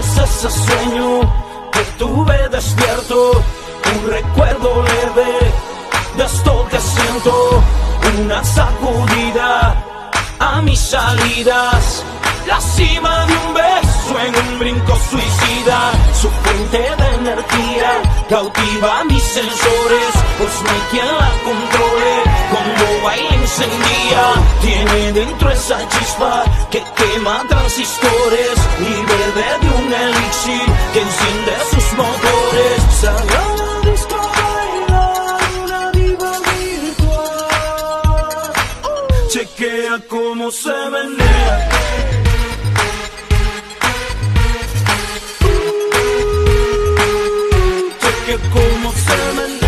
es ese sueño que tuve despierto? Un recuerdo leve de esto que siento, una sacudida a mis salidas. La cima de un beso en un brinco suicida, su fuente de energía cautiva mis sensores, pues no hay quien la controle. Cuando baila encendía, tiene dentro esa chispa que quema transistores y verde que enciende sus motores. Sale a la disco a una diva virtual. Chequea cómo se menea. Chequea cómo se menea.